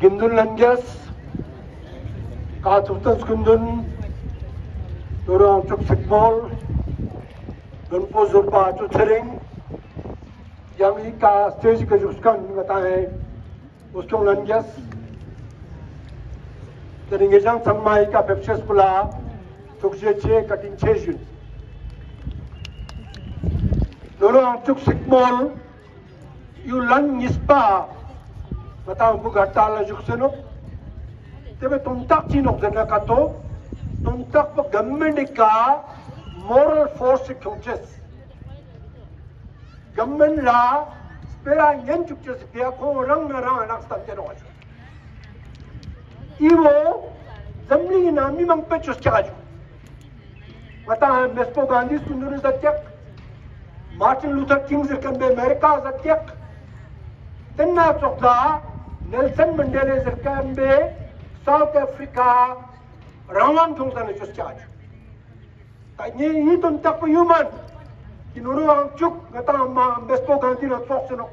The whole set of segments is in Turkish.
gündün lanjas Katıltız gündün. doğru çok futbol. Dunpo zurba çok çering. Yang ika stage kajuskan ngatai. lanjas leneceğiz. Teringejan sanmai ka pepses pula Çok şey katin çeşin. doğru çok futbol. Yulan nispa. बताओ बुगा ताला जुक्सनो तेबे तुम तक चीन ऑब्जर्व का तो तुम तक गवर्नमेंट का moral force chukches government la spera ngen chukches pia ko rang na rang nak sta chero as iwo zamli na mi mang pe chus chaju bata mespo gandhi sundur satyak. Martin luther king zirkan be america satyak. Tenna chokda Nelson Mandela's Rekambe, South Africa, Rawan Tungsan is discharged. Kanye hiton tapo human. Kinuro ang chuk gata ma bespo ganti na toksino.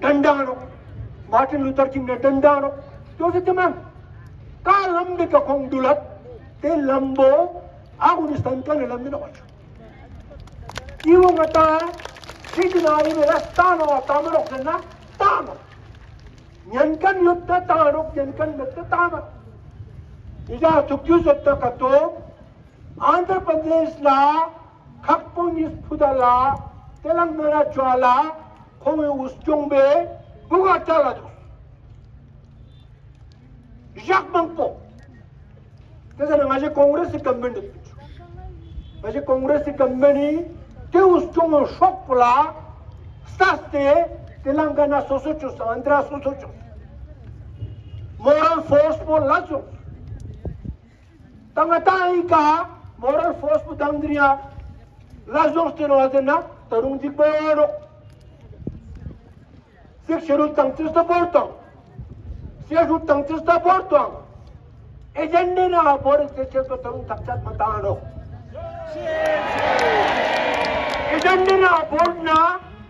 Dandano. Martin Luther King na dandano. Jose Taman. Ka că ka că dulat. Te lambo. Ako ni Stantan na lamde na wacho. Iwo ngata. Sige na rin na stano at. 연간이었다 땅아롭 연간이었다 땅아 이자 죽규졌다 가또 आंध्रप्रदेशला खकपोनी फुदाला तेलंगाना ज्वाला खोमे उसचोंबे बुगा चला दो जक मंगपो त्याच्यानं माझे काँग्रेस इकंबेंट माझे काँग्रेस इकंबेंटी ते उसचोंग शॉक पुला सास्ते तेलंगाना सोसोचो आंध्रा सोसोचो moral forceful lacho tanga tai ka moral forceful dangria lacho stero adena tarung dikbaro sik shuru tang tista porto sik tang tista porto ejende na bor sik to tarung taksat matano ejende na? Borna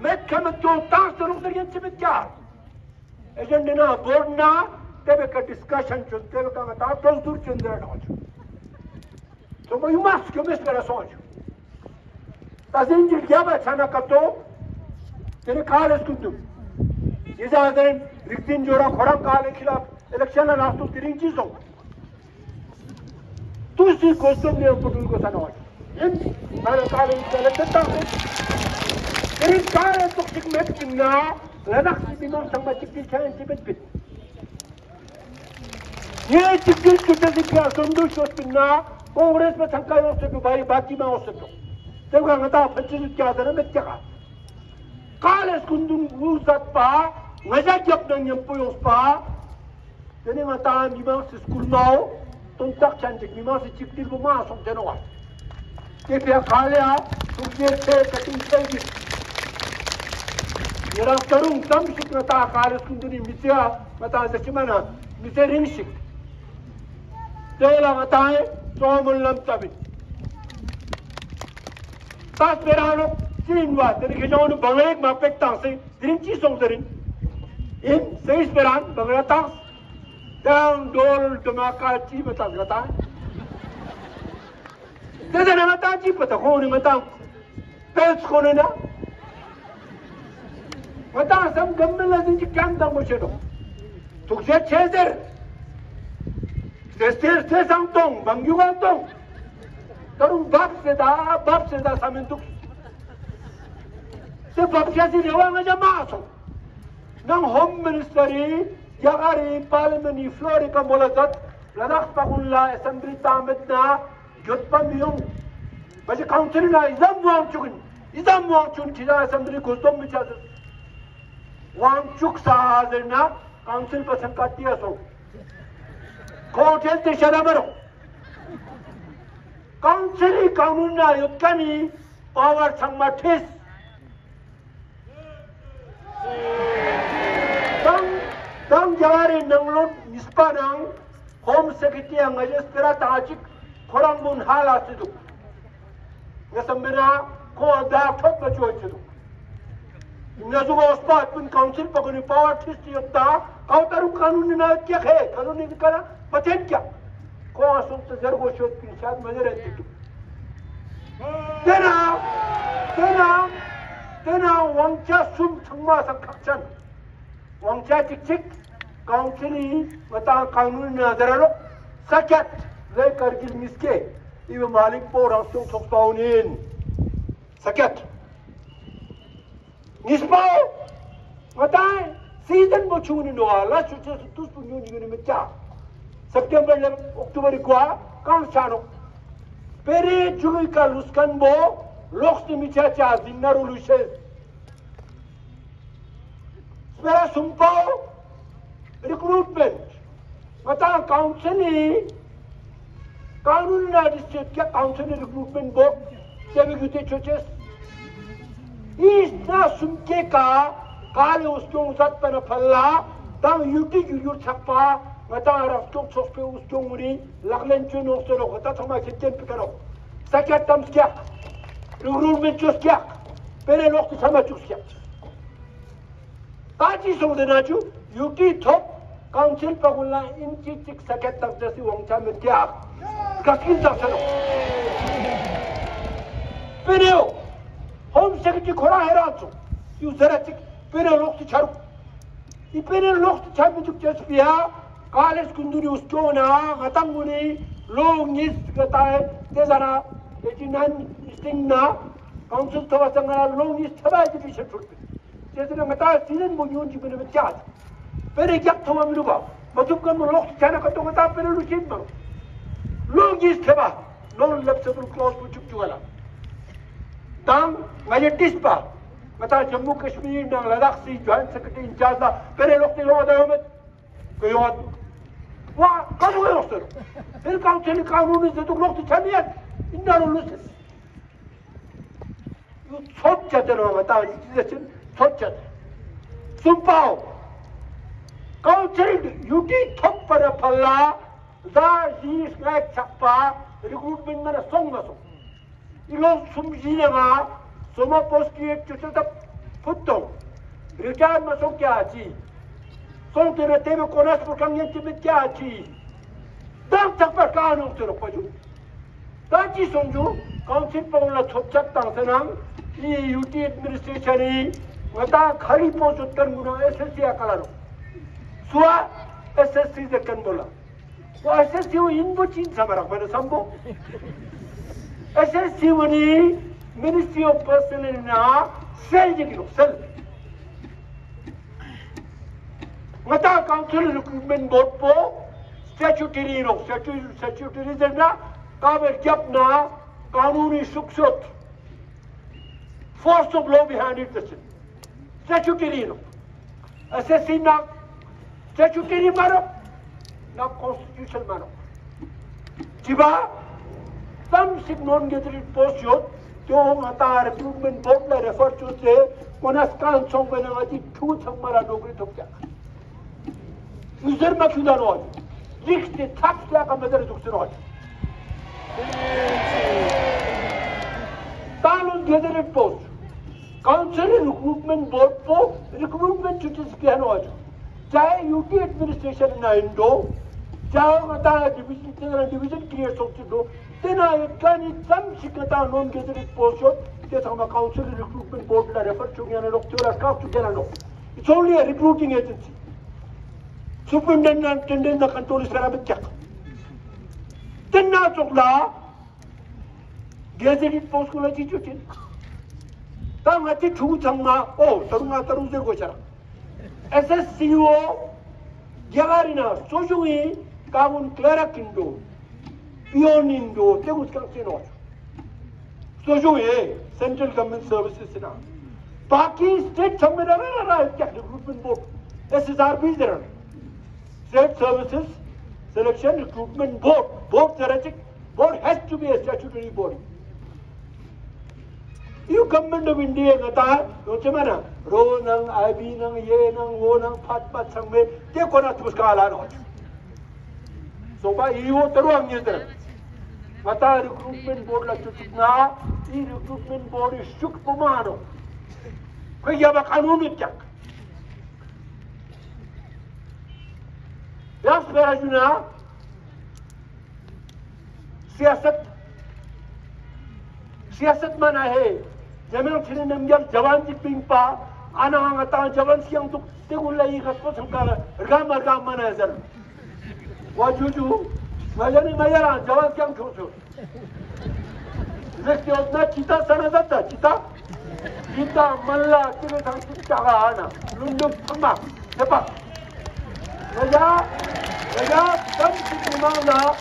met kemet to tas tarung targen cemekar ejende na? borna na tebe ka discussion chun tebe ka mata tos dur chundra hocho So mo yung mas kyo mes kara sonjo. Tazin jil kya ba chana kato eskundu. Yeza adren riktin jora khoram kaal khilaf election la rastu tirin chizo. Tu si kostum ne putul ko sana hocho. In mara kaal in tata Tirin kaal tuk tik met kinna lanak si bimam sangma chikil chayan chibet pit. ये चिकिल किटे से क्या संदू शोस्पिना कांग्रेस में शंका हो सको भाई बाकी में हो सको जब का ngata पंचित क्या दर में क्या काले कुंदुन रुसत पा ngaja jap nang yang po yung spa Jadi ngata mimang si school mau tuntak cantik mimang si ciptil ko masok dyan wa Kaya pia kale ha sukye se kating sayi Yerang tarung tam sik ngata kale kunduni mitya ngata sa chimana mitya Söyle gatayı soğumun lamtabi. Tas verano sin var. Dedi ki onu bangalık mapek tansı. Dirinci soğuların. İn seyis veran bangalık tans. Tam dol dumaka çiğ batas gatayı. Dede ne matan çiğ bata. Kone matan. Pels kone na. Matan sam gemmel lazım ki kandan boşedo. Tukşer çezdir. Tukşer çezdir. 세, 세상 똥, 망유관 똥. 여러분 밥세다, 밥세다 사면 뚝. 세 밥캐지 레왕하자 마소. 난 홈미니스터리, 야가리, 팔미니, 플로리카 몰아서 라닥 바굴라, 에셈브리 따met나, 곁바 미용. 마치 카운트리나 이산 무항축은, 이산 무항축은 기자 에셈브리 고스톱 미치아서. 왕축 사들나, 카운트리 버튼 까띠어서. tu tena tena tena wangcha sum thangma sak khachan wangcha chik chik council ही बता कानून नजर लो सचत ले करगिल मिसके इव मालिक पो रास्तों थोक्ताउनिन सचत Nispao, matai, season mo chuni no ala, chucha tus pu nyuni gani mecha. September patent yap. Kovasunta Zergoşot Gülşen Möner ettik. 때나 때나 때나 왕자 숨 정마서 각전 왕자 직책 강천이 왔다 강물 나더라로 사켓 왜 kargil miske. İbe malik por asum toktaunin sakat. Nispa watay season bochuni no ala chuchu tus punyu ni ni mitya September 11, Oktober'i kuha kavşanı. Peri cüvika luskan bo, loksti miçaça zinnar uluşe. Spera sumpao, recruitment. बता council ही कानून state के council recruitment board जब युते चोचेस इस ना सुमके का काले उसके उसात पर फल्ला तम यूटी यूर छप्पा i pere lokti chabi chuk ches pia college kunduri usko na gatang muni long is gatae te zara ejinan sting na council to wasanga long is thaba ji bi shut jesina mata season mo yun ji bene me chat pere gyak thoma milu ba matuk kan college कुंदुरी उस्क्यो ना हातांगुनी लोंग इस्ट गताय ते जाना तेची नान इस्टिंग ना काउंसिल थवा संगना लोंग इस्ट थवा जी बिशे छुटते ते जाना मता सीज़न मो यून जिबने में चाज पेरे क्या थवा मिलुबा मधुब कन मो लोग जाना कतो मता पेरे लुचिन मो लोंग इस्ट थवा नॉन लप्सेबल क्लॉज मो चुप जुगला तांग ngaje tispa mata jammu kashmir na ladakh si joint secretary incharge da وقد ويغسل تلك تلك قانون izledik nokta temiyen inanılmışsın. Çok çetin ama daha izlesin çok çetin. Sumpao. Kavçerin yuti top para palla da jiş ne çappa recruitment mene songasın. İlo sumjine va soma poskiye çöçe de puttum. Retirement son kya çi. 지 당 작발 까는 것으로 빠져 다지 송주 카운실 파울라 첩착 당선한 이 유티 애드미니스트레이션이 와다 खाली पोस्ट उत्तर मुना एसएससी अकलानो सुआ एसएससी से कंबोला वो एसएससी वो इनको चीन समरक मैंने संभव SSCवनी Ministry of Personnel na sel jigiro sel. Mata Vatan Kansili hükümetin borpo statutory yok. Statutory üzerine kavet yapma kanuni suksut. Force of law behind it desin. Statutory yok. Assassin na statutory marok na constitutional marok. Ciba tam signon getirir post yok. Diyorum hata hükümetin borpla refer çözse ona skansong ve ne acı tuğ çakmara nokri topacak üzerime külen oy. Lichti tatlaqa mederduksin oy. Talun gedirip boz. Council recruitment board po recruitment duties kihan oy. Chahe UT administration na indo, chahe mata division tena division create sokti do. Tena yetkani tam şikata nom gedirip boz yok. Kesama council recruitment board'la refer çünkü yani doktorlar kalktı gelen o. It's only a recruiting agency superintendent tendent na control sara bityak tenna chukla gazetted post ko la? Chi chutin ta ngati thu changma o tarunga taru je ko chara SSCO Yagarina Sojui Kawun Clara Kindo Pionindo Tegus Kansino Sojui Central Government Services na Baki state samira na na kya recruitment board SSRB State Services Selection Recruitment Board. Board theoretic board has to be a statutory body. You government of India nga yung mana RO nang, IB nang, YE nang, WO nang, PAT-PAT sang may, te ko na tubos ka. So ba, iyo taruang niya taruang. Mata recruitment board la chuchuk na, i recruitment board is chuk pumano. Kaya ba kanunit yak. Yas berajuna siyaset siyaset mana hai जमीन छिने नमजल जवान जी पिंपा आना आंगा ता जवान सियांग तो तेगुल्ला ई खसपो संका रगाम रगाम मना है जर वाजुजु मजनी मयरा जवान सियांग छोसो नेक्स्ट योजना चिता सना दत्ता चिता चिता मल्ला तिने थांग चितागा 여자, 여자, 점심 구멍나,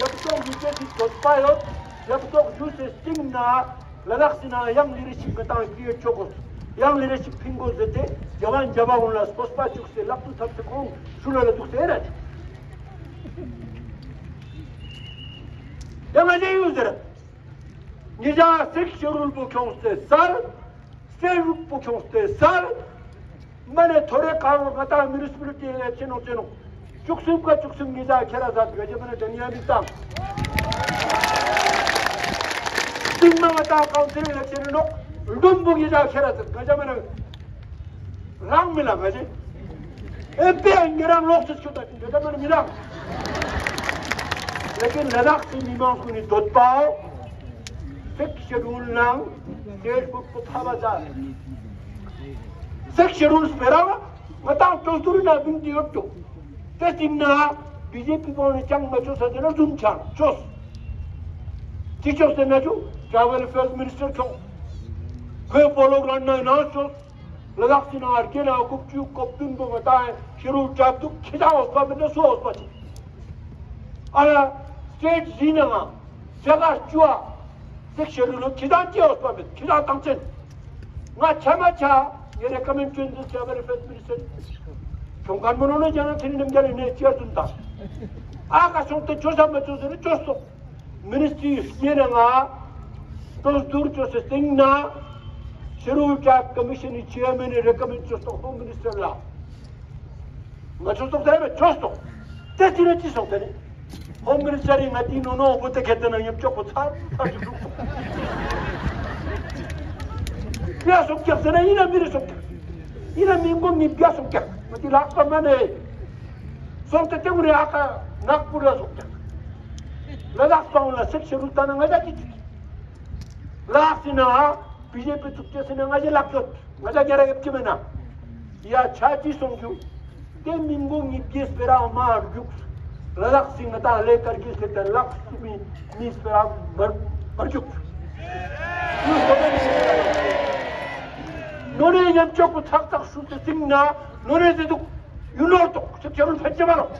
yapıtok yüksek çotpayot, yapıtok yüksek stimna, lalaksina yang leadership katan kiyo çokos, yang leadership pingo zete, javan java unlas, kospa çukse, laptu tapse kong, şulara tukse erat. Yama ne yüzdere? Nica sek şerul bu kongste sar, sevuk bu kongste sar, მანე თორე ყავდა მუნიციპალიტეტი ელექციონო წენო ჩუქსუმკა ჩუქსუმგიდა ქერაზად გეჯებნა დენიამისტამ იმმავატა კაუნსილ ელექციონო ულდუმბუგიდა ქერაზად გეჯებნა რამილა ბაჟი ეპე ანგერამ ლოქცის ჩუტაკი გეჯებნა მილა ლეკენ ლადახი მიმანსუნი დოტბაო ფიქშერულნა ჯერ ფუქ ფაბაზა sekşerun sperala mata tosturuna bindi yoktu. Tesinna BJP bone changma chos adena zum chang chos. Ti chos dena chu travel affairs minister chos. Kö polo ranna na chos. Ladak sina arkela hukukçu koptun bu mata şiru çaptu kida ospa bende su ospa chos. Ana state zinama zegar chua sekşerun kida ti ospa bende kida tangchen. Nga chama cha Երեկ եմ կենդից ավեր վետմիրիս են ճոնգանմոնոնը ճանաչին եմ գալի ներքերդունդա աղասոնտե ճոսամը ճոսերը ճոստո մինիստի շներնա տոս դուր ճոսեստիննա շրուջա կմիշնի չեմենի ռեկոմենդ ճոստո հոմ մինիստրլա մա ճոստո դրեմը ճոստո տեսինը ճիսոն տենի հոմ մինիստրի մատին նոնո ոտ կետենա եմ ճոկո ցար sting na shiru cha commission chairman recommend cho to home minister la nga cho to dai cho to te ti ne chi so te home minister nga ti no no bo te kheta na yam cho ko cha ta ju ya so kya se na ina mi so ina mi ngo mi pya so kya ma ti la pa ma ne 노래 좀 적고 탁탁 숨도 찍나? 노래도 율로도 저런 편지 말어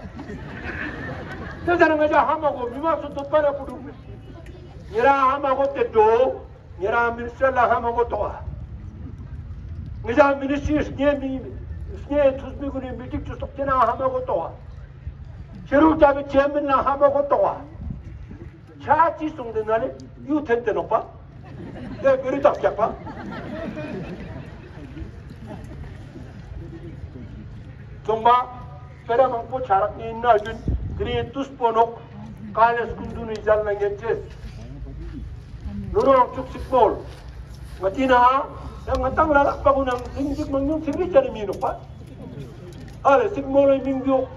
세상은 가자 하마고 미마서 똑바로 부르고 니라 하마고 때도 니라 미르셀라 하마고 또와. 니자 미르시 스네 미 스네 투스미고니 미틱 주석테나 하마고 또와. 제로 잡이 제면나 하마고 또와. 차지 송데 날에 유텐데 놓고 내 그리 딱 잡아 pa pa Tumba, pera mangpo charak ni na jun Gritus ponok kales kunduni jal na genches. Lurong chuk sikpol. Matina yang ngatang lalak pagunang lingjik mangyong sigri jani minok pa. Ale sikmol ay mingyo.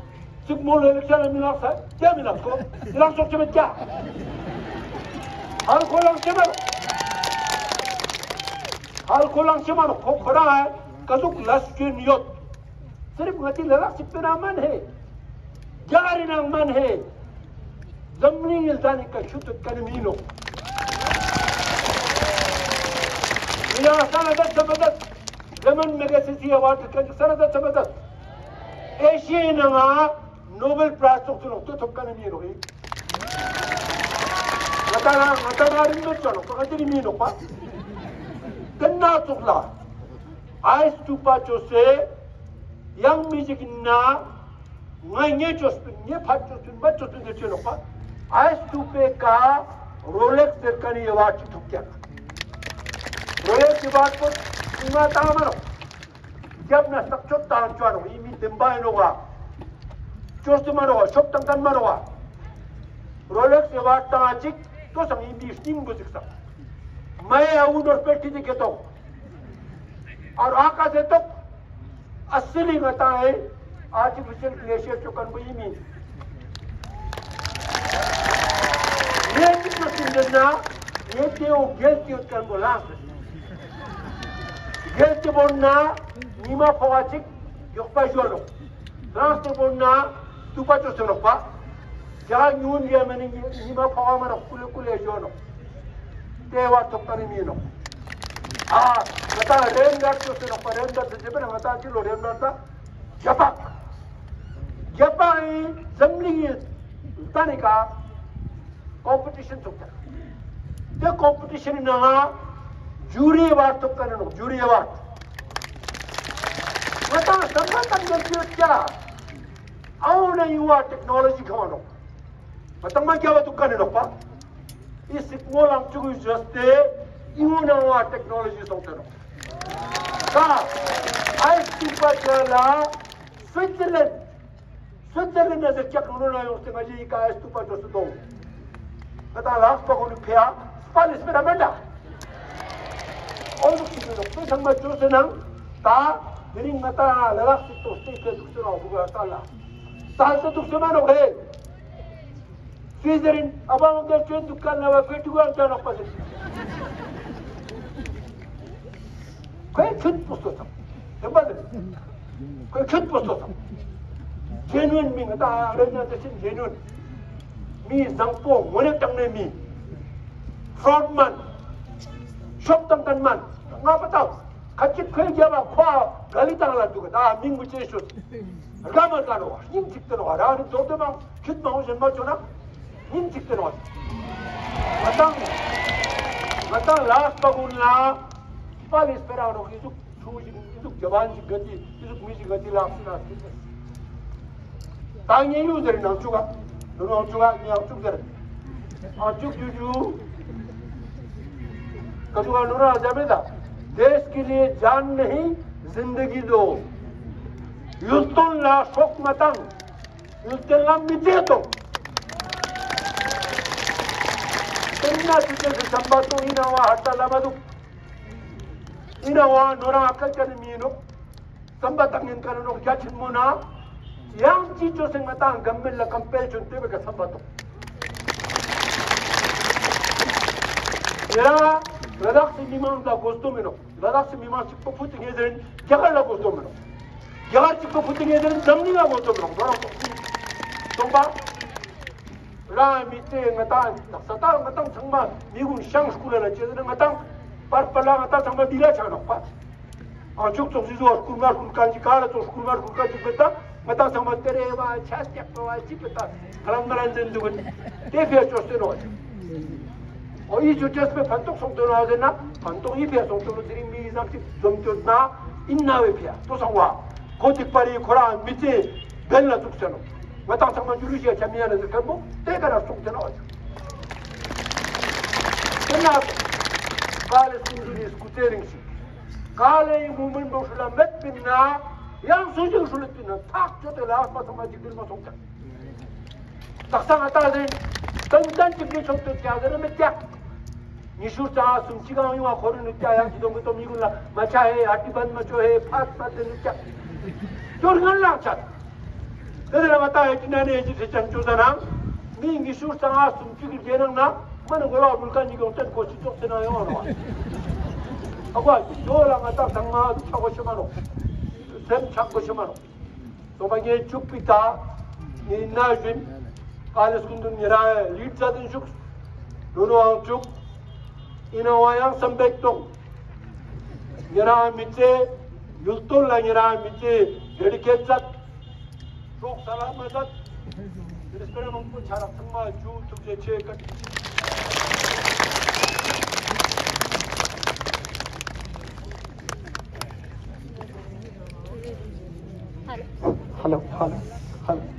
Sikmol ay leksyan ay minak sa. Kya minak ko? Ilang sok cemet kya? Hal ko lang cemet. Hal ko lang cemet. Ko kora ay kasuk laskin yot. सिर्फ वकील सिर्फ नामन है جار نغمن ہے زمنی الزانی کا شتو کنمینو یا سندت سمدت زمن مگسیسی وارت کنج سندت سمدت ایشی نما نوبل پرائز تو تنو تو تب کنمینو ہی مطانا مطانا رندو چلو فقدری مینو پا تنا تغلا آئیس چوپا چو سے yang music na ngai nye chos chostun nye phat chos chostun bat chos chostun de chelo pa as tupe ka rolex de kani ye thuk thukya rolex ki baat ko sima ta maro जब ना सब चोट तान चारो Emmy tan इनोगा चोस्ट मरोगा सब तंगन मरोगा रोलेक्स ये बात ताजिक तो संगी इमी स्टीम बुझिक सब मैं आऊँ और पेटी ke to और आका से तो अस्सली बताएँ आर्टिफिशियल ग्लेशियर चुकनबुई में Yetki sindina, yetki o gelki utkan bolan. Gelki bonna nima fogacik yokpa jolo. Transport bonna tupa tosunokpa. Jahan yun diye menin nima fogamana kule kule jolo. Deva toktanimino. ああまた連絡としてのこれ連絡自分のまたジロ連絡だジャパンジャパン全民に歌にかコンペティションとったでコンペティションになジュリーワーとかのジュリーワーまたサンバタンの気をつけ青な言わテクノロジーかのまたまきゃわとかのパイスクモランチュグジュステ innovação e tecnologia solteira. Tá? Aí que faz lá, Switzerland. Switzerland é esse que não é o sistema de ICA, é estupa de osso 그다 라스파 골리페아 스파니스 베라멘다 어느 기준으로 정말 조선은 다 드린 마다 라락스 또 스테이크 독서나 오브가 달라 살서 독서만 오래 스위저린 아바운데 전 두칸 나와 괴투가 안 자나 빠졌어 그게 큰 부서다. 정말 그게 큰 부서다. genuine mi ngata rena ta sin genuine mi zangpo ngone tang ne mi fraud man shop tang tan man nga patao 같이 그 얘기하면 과 갈리당 라 두고 나 민구 제쇼 가만 가로 인 직대로 와라 아니 저도만 kit만 오신 맞잖아 인 직대로 와 matang matang last paguna pal esperado isuk chuji isuk jawan ji gati isuk mi ji gati last na 당연히 유들이 나주가 너는 어쩌가 그냥 쭉들 아쭉 주주 कजुआ नूरा जावेदा देश के लिए जान नहीं जिंदगी दो युद्धन ला शोक मतंग युद्धन ला मिटे तो तेरिना तुझे से संबातो इना वा हट्टा लामदु इना ina wa nora kalkal mino kamba tangin kana no gachin muna. Yang chi cho sen mata gambel la kampel chun te ba kamba to ya ladakh si miman da gosto mino ladakh si miman chip put ge den kyar la gosto mino kyar chip put ge den dam ni la gosto mino dora to tomba ra mi te ngata ta sa ta ngata chang mi gun shang shkula la che ngata par pala ata tamba dira chano pa a chuk chuk zizo kurmar kurkan ji kara chuk kurmar kurkan ji beta mata sama tere wa chas chak wa ji beta kalam naran zen du gun te fe chos te no o i chu chas pe pantok song do na zen na pantok i fe song do dri mi zam ti zom to na inna we pya to sang wa ko tik pari khora mi te bel na tuk chano mata sama juru ji chamiya na zen kan bo te kana song te no ཁས ཁས kale sunduri skutering shi. Kale i mumin bo shula met binna yang sujung shula tinna tak chote la ma sama jibil ma sokta taksa ata de tantan tibge chokto kya dara me kya nishur cha sum chi gang yuwa khoru nu kya yang jidong to mi gulla ma cha he hati ban ma cho he phat phat nu kya chor gan la cha. De la mata e tinane ji se chang chu da na mi nishur cha sum chi gi na. mana ko yor bulkan jigo ten ko chito tena yor wa akwa yola ngata tangma du chago shimaro tem chago shimaro to ba ge chuk pita ni na jin kalis kundun nira lit zadin chuk dono ang chuk ina wayang sambek tong. Nira mitse yultun la nira mitse dedicate zat çok salam zat. Biz böyle bunu çarptırma, çuğ, tübze, çeğe, kaçıcı. Hello hello hello